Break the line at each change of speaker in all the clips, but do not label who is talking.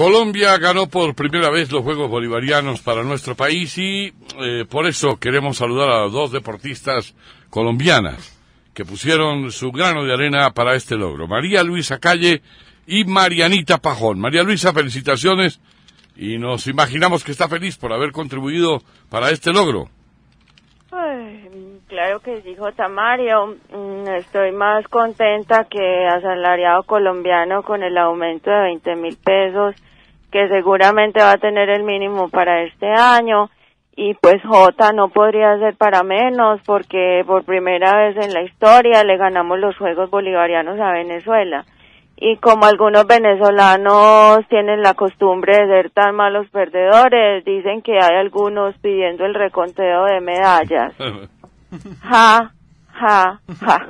Colombia ganó por primera vez los Juegos Bolivarianos para nuestro país y eh, por eso queremos saludar a dos deportistas colombianas que pusieron su grano de arena para este logro. María Luisa Calle y Marianita Pajón. María Luisa, felicitaciones y nos imaginamos que está feliz por haber contribuido para este logro.
Claro que sí, J. Mario. Mm, estoy más contenta que asalariado colombiano con el aumento de 20 mil pesos que seguramente va a tener el mínimo para este año y pues J no podría ser para menos porque por primera vez en la historia le ganamos los Juegos Bolivarianos a Venezuela. Y como algunos venezolanos tienen la costumbre de ser tan malos perdedores, dicen que hay algunos pidiendo el reconteo de medallas. Ja, ja, ja.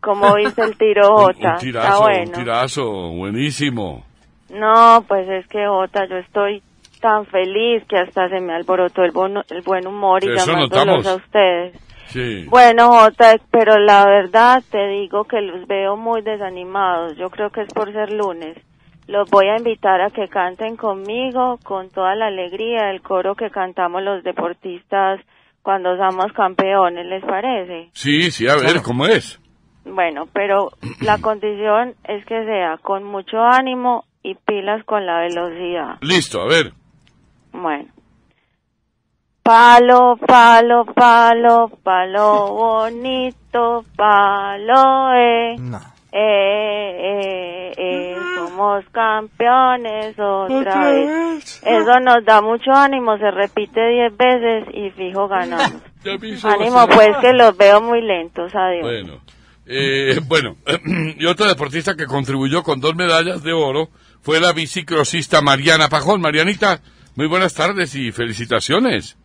Como dice el tiro J.
Un, tirazo, un tirazo, buenísimo.
No, pues es que Jota, yo estoy tan feliz que hasta se me alborotó el, el buen humor y llamándolos a ustedes.
Sí.
Bueno, Jota, pero la verdad te digo que los veo muy desanimados. Yo creo que es por ser lunes. Los voy a invitar a que canten conmigo con toda la alegría el coro que cantamos los deportistas cuando somos campeones, ¿les parece?
Sí, sí, a ver, ¿cómo es?
Bueno, pero la condición es que sea con mucho ánimo y pilas con la velocidad.
Listo, a ver.
Bueno. Palo, palo, palo, palo bonito, palo, eh. No. Eh, somos campeones otra, vez. Eso nos da mucho ánimo, se repite diez veces y fijo ganamos. ánimo pues que los veo muy lentos, adiós.
Bueno, eh, bueno, y otra deportista que contribuyó con dos medallas de oro fue la bicicrosista Mariana Pajón. Marianita, muy buenas tardes y felicitaciones.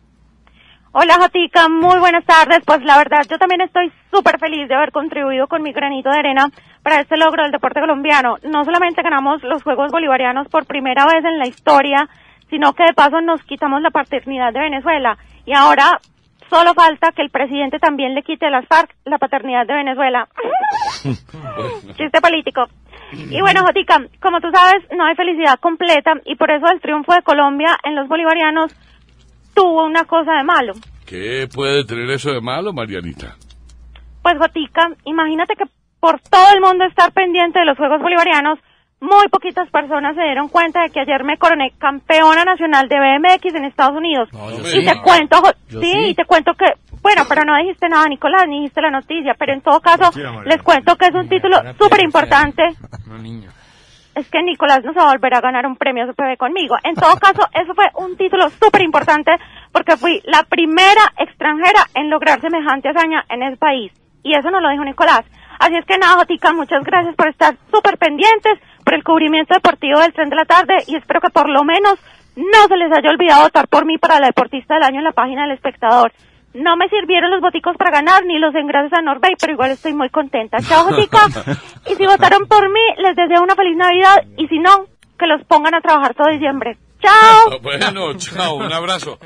Hola Jotica, muy buenas tardes. Pues la verdad, yo también estoy súper feliz de haber contribuido con mi granito de arena para este logro del deporte colombiano. No solamente ganamos los Juegos Bolivarianos por primera vez en la historia, sino que de paso nos quitamos la paternidad de Venezuela. Y ahora solo falta que el presidente también le quite a las FARC la paternidad de Venezuela. Chiste político. Y bueno, Jotica, como tú sabes, no hay felicidad completa y por eso el triunfo de Colombia en los bolivarianos tuvo una cosa de malo.
¿Qué puede tener eso de malo, Marianita?
Pues, Jotica, imagínate que por todo el mundo estar pendiente de los Juegos Bolivarianos, muy poquitas personas se dieron cuenta de que ayer me coroné campeona nacional de BMX en Estados Unidos. y te cuento, sí, y te cuento que bueno, pero no dijiste nada, Nicolás, ni dijiste la noticia, pero en todo caso, les cuento que es un título súper importante. Es que Nicolás no se va a volver a ganar un premio CPB conmigo. En todo caso, eso fue un título súper importante porque fui la primera extranjera en lograr semejante hazaña en ese país. Y eso no lo dijo Nicolás. Así es que nada, Jotica, muchas gracias por estar súper pendientes, por el cubrimiento deportivo del tren de la tarde y espero que por lo menos no se les haya olvidado votar por mí para la deportista del año en la página del espectador. No me sirvieron los boticos para ganar, ni los engrases a Norbey, pero igual estoy muy contenta. Chao, Jotica. y si votaron por mí, les deseo una feliz Navidad. Y si no, que los pongan a trabajar todo diciembre. Chao.
Bueno, chao. Un abrazo.